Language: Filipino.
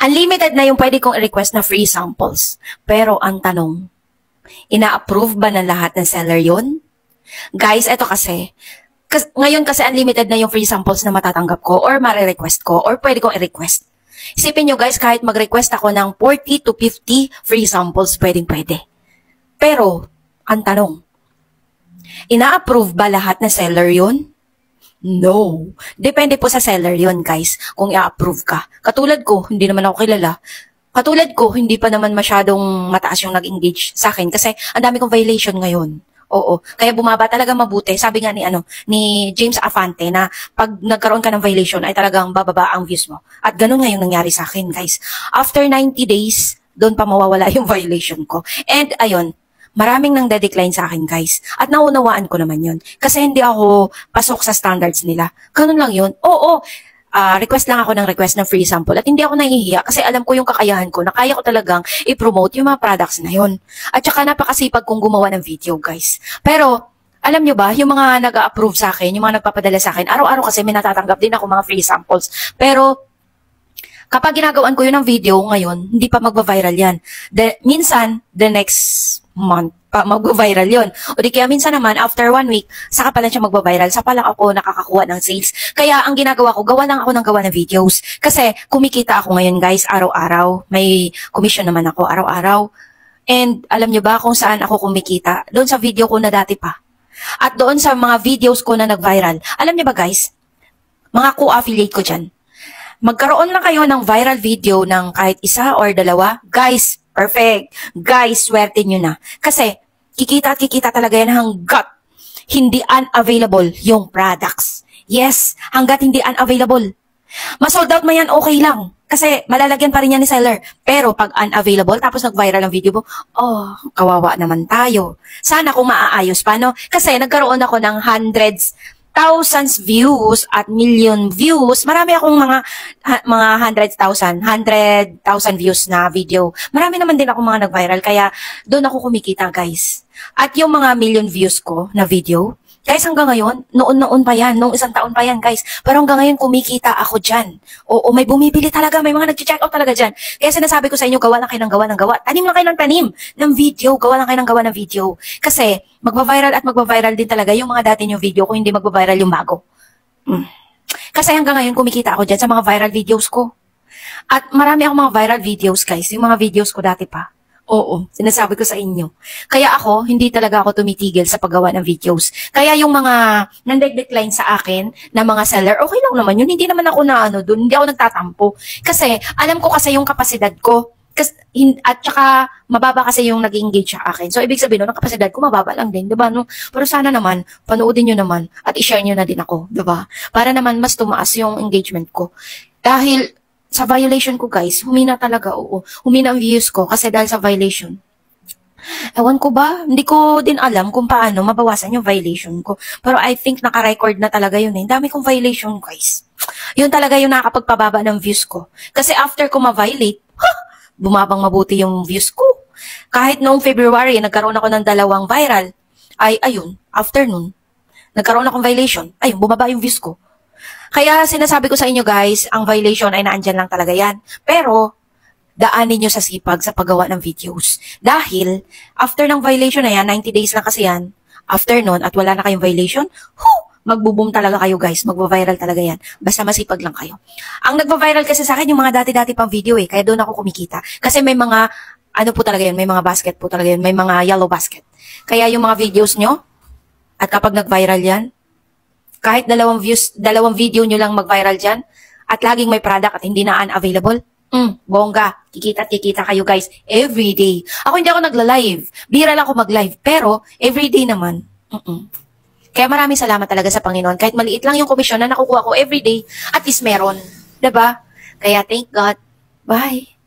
Unlimited na yung pwede kong i-request na free samples. Pero ang tanong, ina-approve ba ng lahat ng seller yon? Guys, eto kasi, kas, ngayon kasi unlimited na yung free samples na matatanggap ko or mare-request ko or pwede kong i-request. Isipin nyo guys, kahit mag-request ako ng 40 to 50 free samples, pwedeng pwede. Pero, ang tanong, ina-approve ba lahat na seller yon? No. Depende po sa seller yon guys, kung i-approve ka. Katulad ko, hindi naman ako kilala. Katulad ko, hindi pa naman masyadong mataas yung nag-engage sa akin kasi ang dami kong violation ngayon. Oo. Kaya bumaba talaga mabuti. Sabi nga ni ano ni James Afante na pag nagkaroon ka ng violation ay talagang bababa ang views mo. At ganun nga yung nangyari sa akin, guys. After 90 days, doon pa mawawala yung violation ko. And ayun, maraming nang decline sa akin, guys. At naunawaan ko naman yun. Kasi hindi ako pasok sa standards nila. Ganun lang yun. Oo, uh, request lang ako ng request ng free sample at hindi ako nahihiya kasi alam ko yung kakayahan ko na kaya ko talagang i-promote yung mga products na yun. At saka napakasipag kong gumawa ng video guys. Pero alam nyo ba, yung mga nag-approve sa akin, yung mga nagpapadala sa akin, araw-araw kasi may natatanggap din ako mga free samples. Pero kapag ginagawan ko yun ng video ngayon, hindi pa magva-viral yan. The, minsan, the next month, pa mag-viral yon. O di kaya minsan naman, after one week, saka pala siya mag-viral, sa pala ako nakakakuha ng sales. Kaya ang ginagawa ko, gawa lang ako ng gawa ng videos. Kasi kumikita ako ngayon guys, araw-araw. May commission naman ako araw-araw. And alam nyo ba kung saan ako kumikita? Doon sa video ko na dati pa. At doon sa mga videos ko na nag-viral. Alam nyo ba guys? Mga co-affiliate ko dyan. Magkaroon lang kayo ng viral video ng kahit isa or dalawa. Guys, Perfect. Guys, swerte nyo na. Kasi, kikita at kikita talaga yan hanggat hindi unavailable yung products. Yes, hanggat hindi unavailable. Ma-sold out man yan, okay lang. Kasi malalagyan pa rin yan ni seller. Pero pag unavailable, tapos nag-viral ang video mo, oh, kawawa naman tayo. Sana kung maaayos pa, no? Kasi nagkaroon ako ng hundreds thousands views at million views, marami akong mga ha, mga hundred thousand, hundred thousand views na video. Marami naman din ako mga nag-viral, kaya doon ako kumikita guys. At yung mga million views ko na video, Guys, hanggang ngayon, noon-noon pa yan, noong isang taon pa yan, guys. Pero hanggang ngayon, kumikita ako dyan. Oo, may bumibili talaga, may mga nag-check out talaga dyan. Kaya sinasabi ko sa inyo, gawa lang kayo ng gawa ng gawa. Tanim lang kayo ng tanim ng video, gawa lang kayo ng gawa ng video. Kasi, magba-viral at magba-viral din talaga yung mga dati yung video kung hindi magba-viral yung bago. Hmm. Kasi hanggang ngayon, kumikita ako dyan sa mga viral videos ko. At marami akong mga viral videos, guys. Yung mga videos ko dati pa. Oo, sinasabi ko sa inyo. Kaya ako, hindi talaga ako tumitigil sa paggawa ng videos. Kaya yung mga nandeg-decline sa akin na mga seller, okay lang naman yun. Hindi naman ako na ano doon, hindi ako nagtatampo. Kasi alam ko kasi yung kapasidad ko. Kas, at saka mababa kasi yung nag-engage sa akin. So ibig sabihin, no, ang kapasidad ko mababa lang din, 'di ba? No? Pero sana naman panoodin niyo naman at i-share niyo na din ako, 'di ba? Para naman mas tumaas yung engagement ko. Dahil sa violation ko guys, humina talaga, oo. Humina ang views ko kasi dahil sa violation. Ewan ko ba, hindi ko din alam kung paano mabawasan yung violation ko. Pero I think naka-record na talaga yun eh. Dami kong violation guys. Yun talaga yung nakakapagpababa ng views ko. Kasi after ko ma-violate, ha, bumabang mabuti yung views ko. Kahit noong February, nagkaroon ako ng dalawang viral, ay ayun, after nun, nagkaroon akong violation, ayun, bumaba yung views ko. Kaya sinasabi ko sa inyo guys, ang violation ay naandyan lang talaga yan. Pero, daanin nyo sa sipag sa paggawa ng videos. Dahil, after ng violation na yan, 90 days lang kasi yan, after nun, at wala na kayong violation, whoo, magbo-boom talaga kayo guys, magva-viral talaga yan. Basta masipag lang kayo. Ang nagva-viral kasi sa akin yung mga dati-dati pang video eh, kaya doon ako kumikita. Kasi may mga, ano po talaga yun, may mga basket po talaga yun, may mga yellow basket. Kaya yung mga videos nyo, at kapag nag-viral yan, kahit dalawang views, dalawang video nyo lang mag-viral dyan, at laging may product at hindi na unavailable, mm, bongga, kikita at kikita kayo guys, every day. Ako hindi ako nagla-live, bira lang ako mag-live, pero every day naman, mm-mm. Kaya maraming salamat talaga sa Panginoon. Kahit maliit lang yung komisyon na nakukuha ko every day, at least meron. ba? Diba? Kaya thank God. Bye.